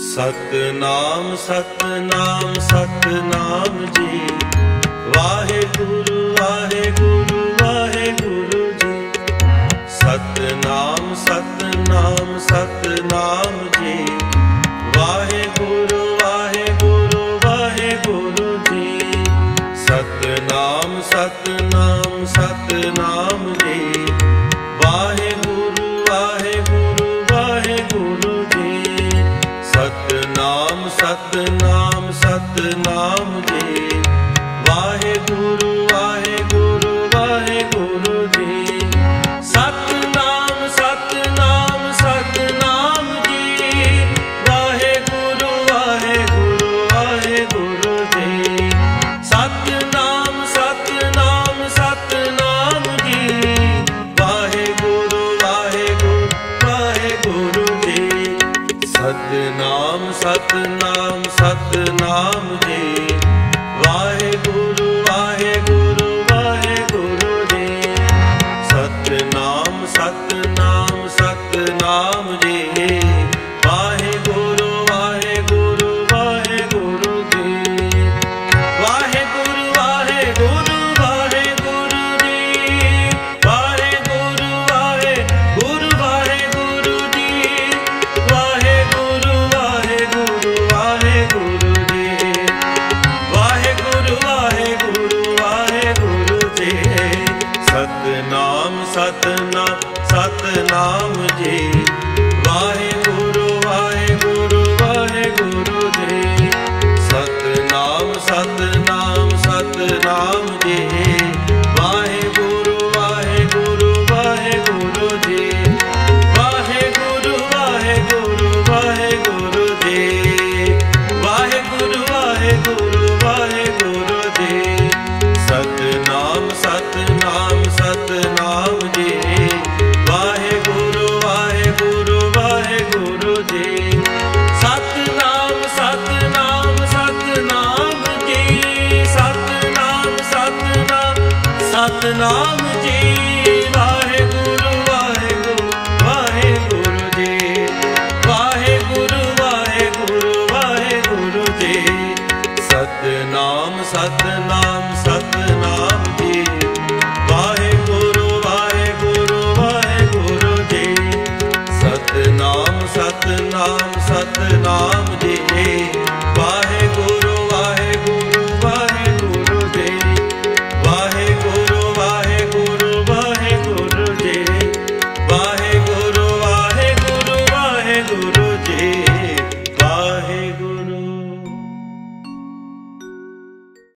ਸਤਨਾਮ ਸਤਨਾਮ ਸਤਨਾਮ ਜੀ। ਵਾਹਿਗੁਰੂ ਵਾਹਿਗੁਰੂ ਵਾਹਿਗੁਰੂ ਜੀ। ਸਤਨਾਮ ਸਤਨਾਮ ਸਤਨਾਮ ਜੀ। ਵਾਹਿਗੁਰੂ ਵਾਹਿਗੁਰੂ ਵਾਹਿਗੁਰੂ ਜੀ। ਸਤਨਾਮ ਸਤਨਾਮ ਸਤਨਾਮ ਜੀ। ਵਾਹਿਗੁਰੂ ਵਾਹਿਗੁਰੂ ਵਾਹਿਗੁਰੂ ਜੀ। ਸਤਨਾਮ ਸਤਨਾਮ ਸਤਨਾਮ ਜੀ। ਵਾਹਿਗੁਰੂ ਵਾਹਿਗੁਰੂ ਵਾਹਿਗੁਰੂ ਜੀ। ਸਤਨਾਮ ਸਤਨਾਮ ਸਤਨਾਮ ਜੀ। ਵਾਹਿਗੁਰੂ ਵਾਹਿਗੁਰੂ ਵਾਹਿਗੁਰੂ ਜੀ। ਸਤਨਾਮ ਸਤਨਾਮ ਸਤਨਾਮ ਜੀ। ਨਾਮ ਜੀ ਧੰਨ ਨਾਮ ਜੀ।